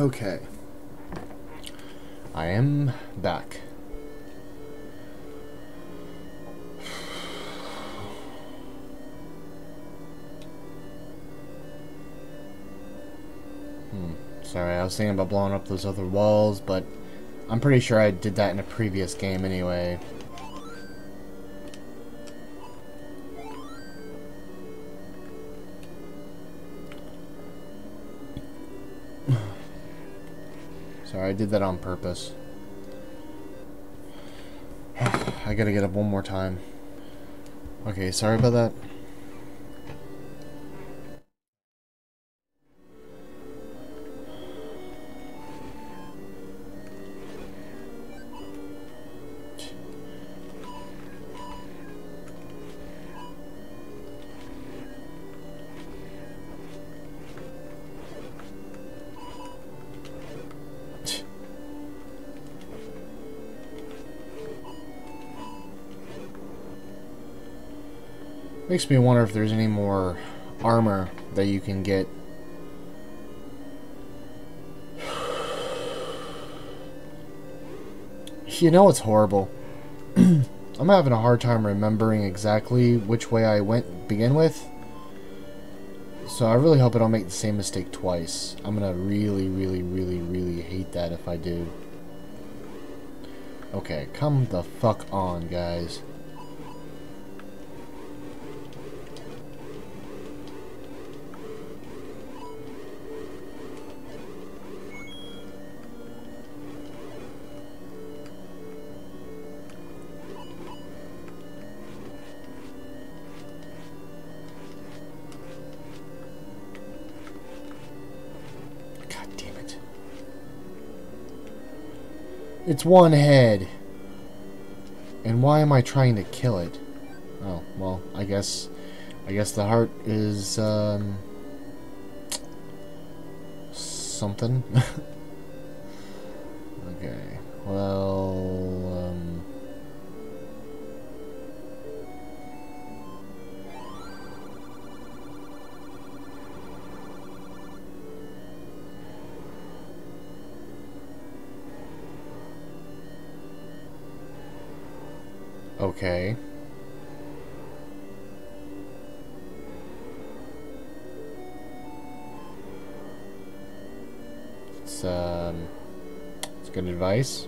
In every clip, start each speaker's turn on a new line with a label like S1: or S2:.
S1: Okay. I am back. Hmm. Sorry, I was thinking about blowing up those other walls, but I'm pretty sure I did that in a previous game anyway. Sorry, I did that on purpose. I gotta get up one more time. Okay, sorry about that. Makes me wonder if there's any more armor that you can get. You know it's horrible. I'm having a hard time remembering exactly which way I went begin with. So I really hope I don't make the same mistake twice. I'm gonna really, really, really, really hate that if I do. Okay, come the fuck on, guys. It's one head. And why am I trying to kill it? Oh, well, I guess I guess the heart is um something. Okay. It's um it's good advice.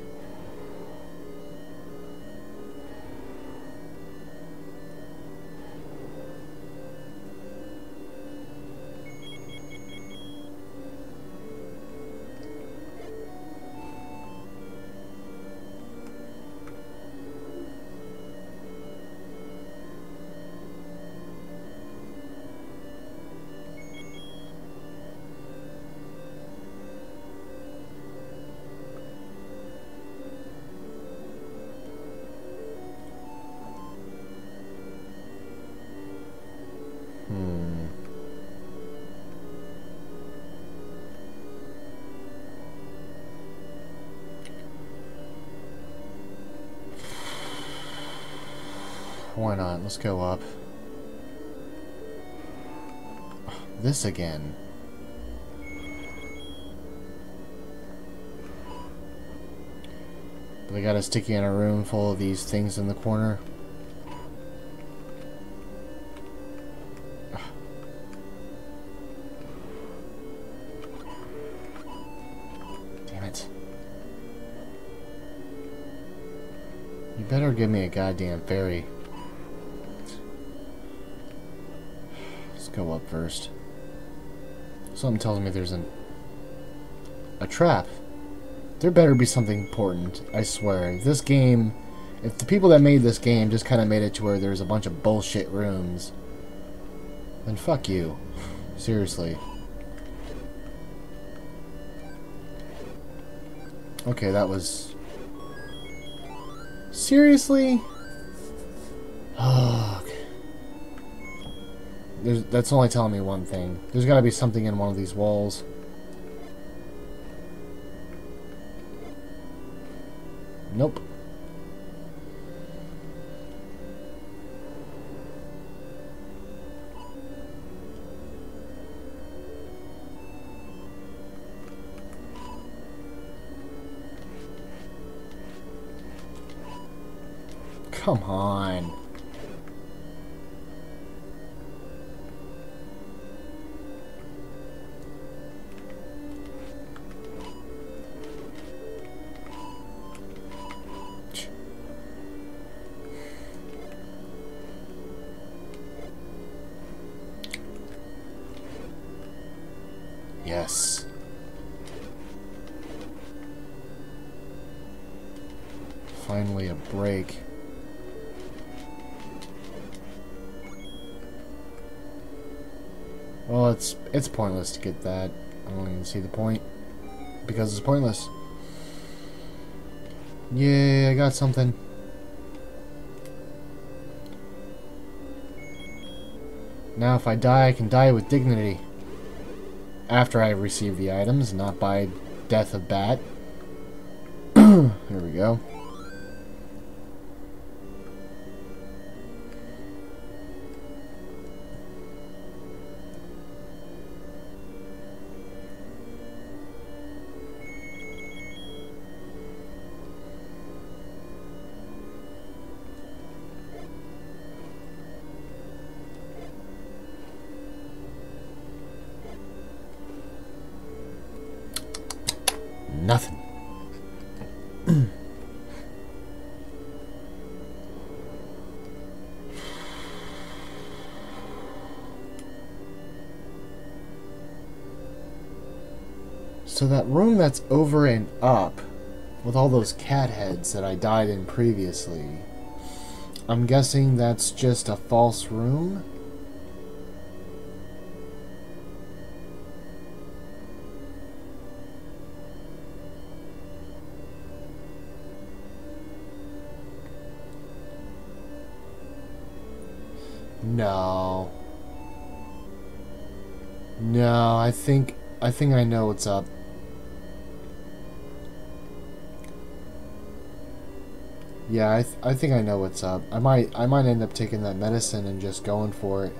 S1: Why not? Let's go up. This again. But they got us sticky in a room full of these things in the corner. Damn it. You better give me a goddamn fairy. Go up first. Something tells me there's an... A trap. There better be something important, I swear. This game... If the people that made this game just kind of made it to where there's a bunch of bullshit rooms, then fuck you. Seriously. Okay, that was... Seriously? There's, that's only telling me one thing. There's got to be something in one of these walls. Nope. Come on. Yes. Finally a break. Well, it's it's pointless to get that. I don't even see the point. Because it's pointless. Yay, I got something. Now if I die, I can die with dignity. After I receive the items, not by death of bat. Here we go. So that room that's over and up, with all those cat heads that I died in previously, I'm guessing that's just a false room? No. No, I think I think I know what's up. Yeah, I, th I think I know what's up. I might I might end up taking that medicine and just going for it.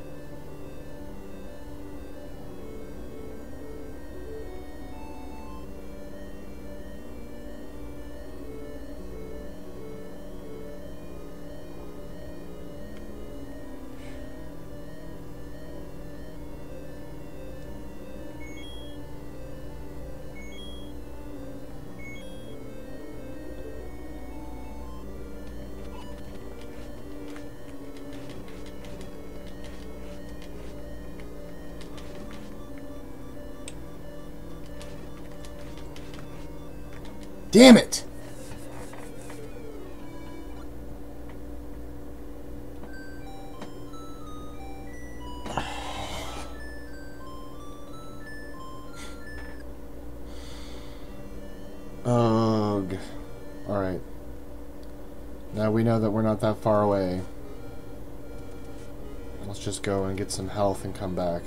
S1: Damn it! Ugh. Alright. Now we know that we're not that far away. Let's just go and get some health and come back.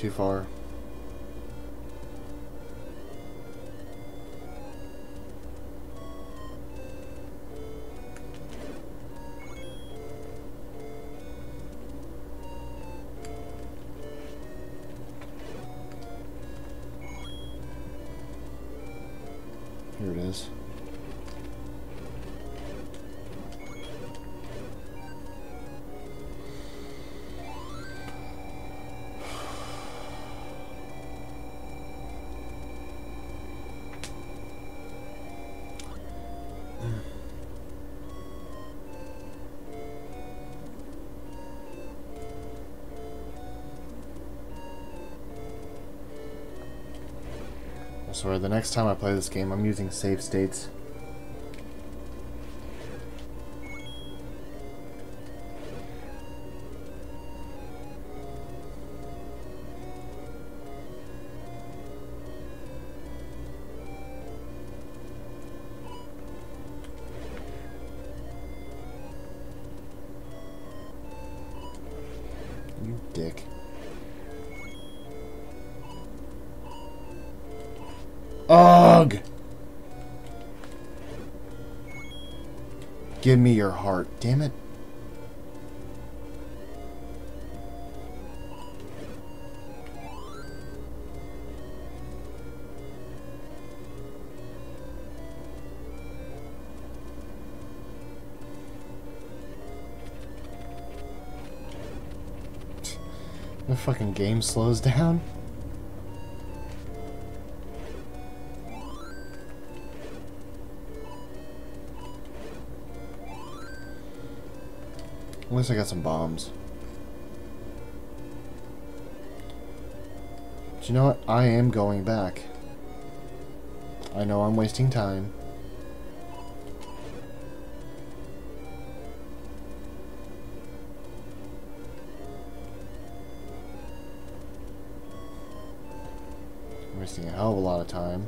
S1: Too far. Here it is. Swear, the next time I play this game, I'm using save states. Give me your heart, damn it. The fucking game slows down. At least I got some bombs. But you know what? I am going back. I know I'm wasting time. wasting a hell of a lot of time.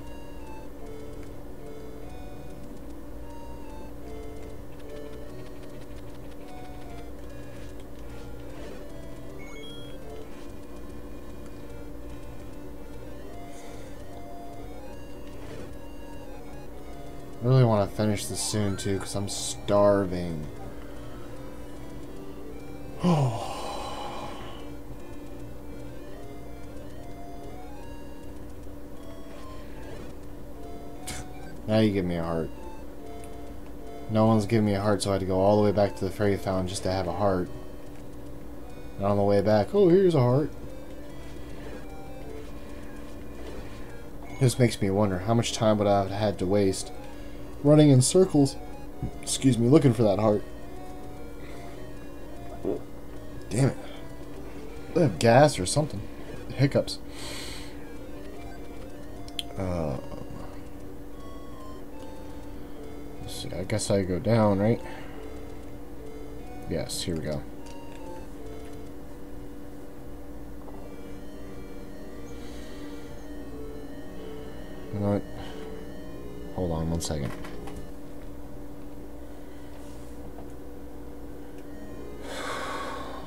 S1: Want to finish this soon too because I'm starving. Oh. Now you give me a heart. No one's giving me a heart, so I had to go all the way back to the fairy fountain just to have a heart. And on the way back, oh, here's a heart. This makes me wonder how much time would I have had to waste running in circles, excuse me, looking for that heart. Damn it. I have gas or something. Hiccups. Uh, see. I guess I go down, right? Yes, here we go. You know? Hold on one second.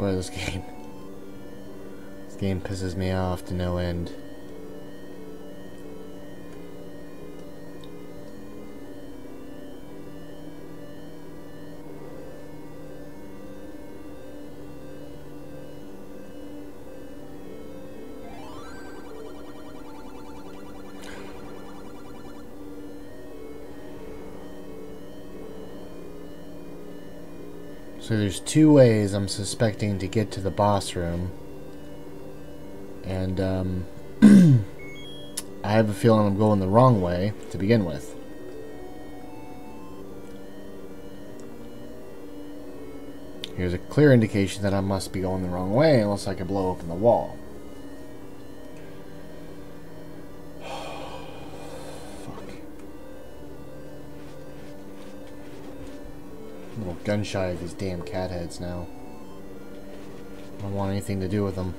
S1: Swear this game. This game pisses me off to no end. So there's two ways I'm suspecting to get to the boss room. And, um, I have a feeling I'm going the wrong way to begin with. Here's a clear indication that I must be going the wrong way unless I can blow open the wall. Gun shy of these damn cat heads now. I don't want anything to do with them.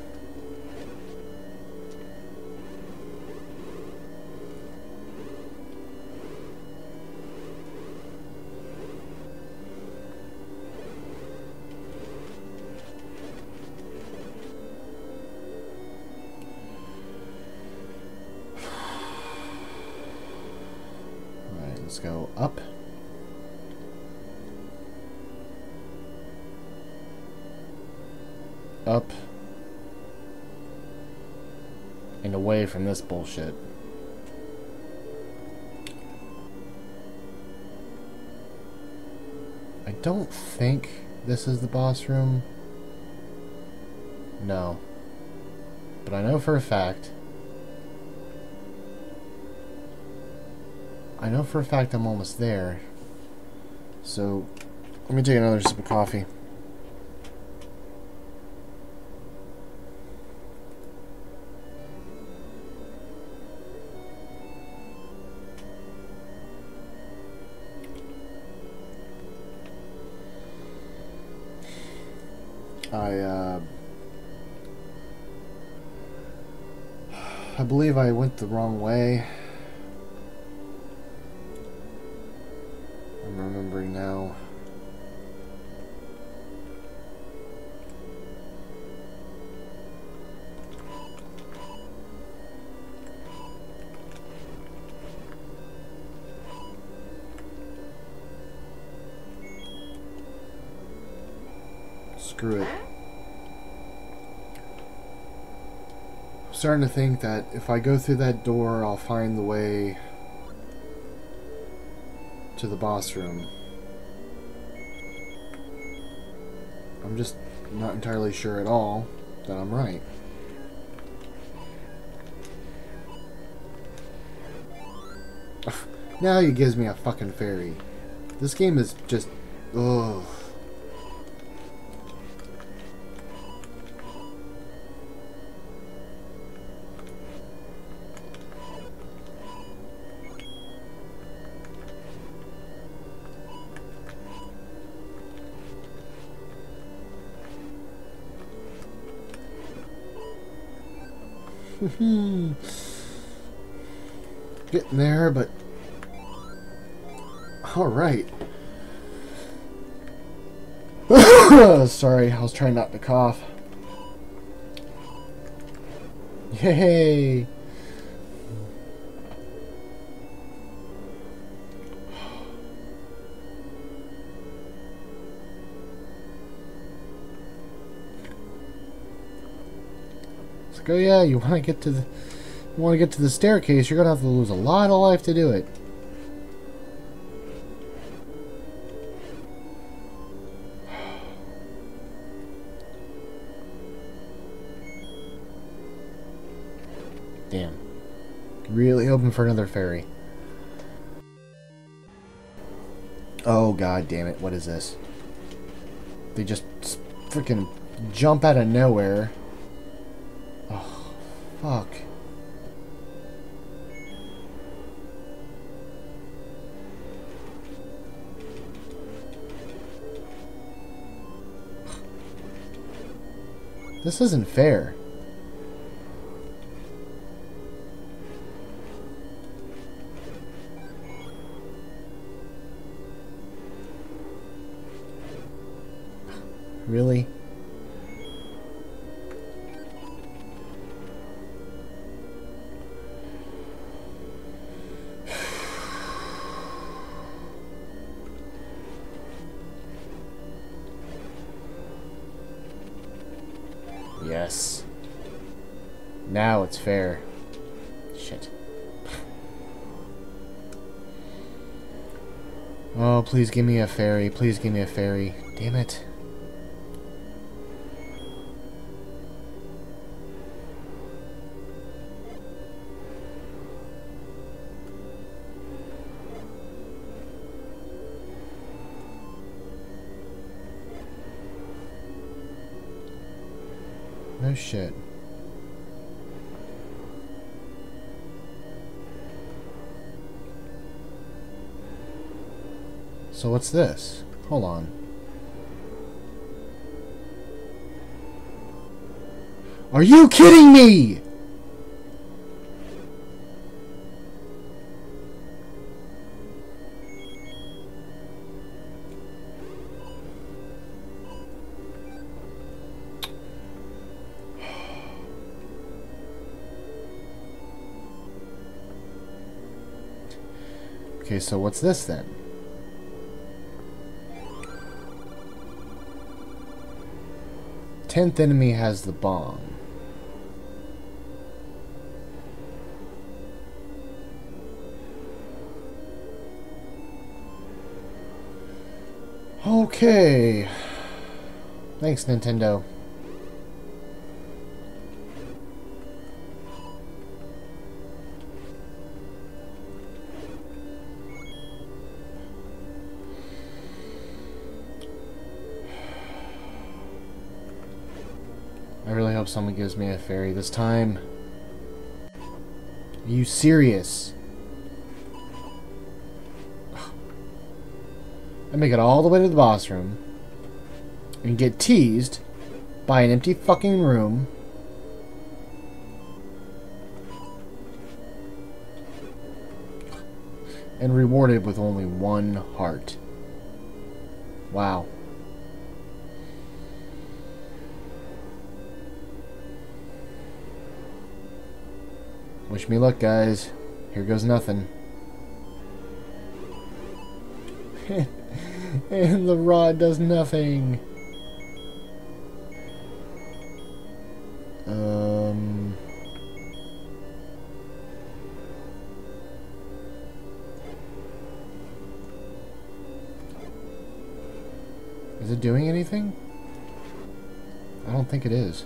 S1: And away from this bullshit. I don't think this is the boss room. No. But I know for a fact. I know for a fact I'm almost there. So, let me take another sip of coffee. Uh, I believe I went the wrong way. I'm remembering now. Screw it. Starting to think that if I go through that door, I'll find the way to the boss room. I'm just not entirely sure at all that I'm right. now he gives me a fucking fairy. This game is just... Ugh. Hmm. Getting there, but... Alright. Sorry, I was trying not to cough. Yay! Oh yeah, you want to get to the, you want to get to the staircase, you're gonna have to lose a lot of life to do it. Damn. Really hoping for another fairy. Oh god damn it, what is this? They just freaking jump out of nowhere. Fuck. This isn't fair. Really? Yes. Now it's fair. Shit. oh, please give me a fairy. Please give me a fairy. Damn it. Shit. So what's this? Hold on. Are you kidding me? So what's this then? Tenth enemy has the bomb. Okay. Thanks, Nintendo. Someone gives me a fairy this time. Are you serious? I make it all the way to the boss room and get teased by an empty fucking room. And rewarded with only one heart. Wow. Wish me luck, guys. Here goes nothing. and the rod does nothing. Um... Is it doing anything? I don't think it is.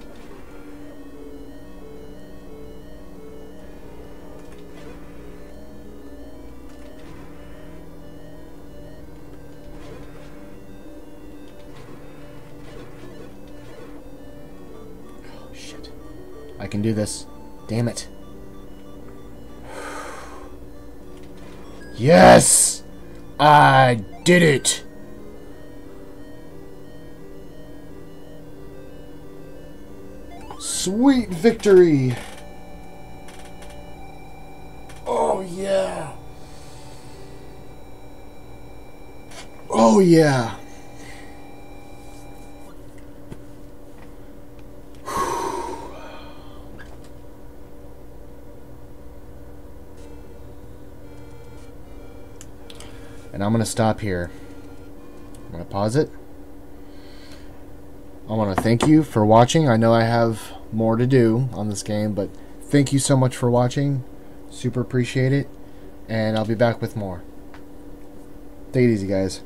S1: I can do this. Damn it. Yes! I did it! Sweet victory! Oh, yeah! Oh, yeah! And I'm going to stop here. I'm going to pause it. I want to thank you for watching. I know I have more to do on this game, but thank you so much for watching. Super appreciate it. And I'll be back with more. Take it easy, guys.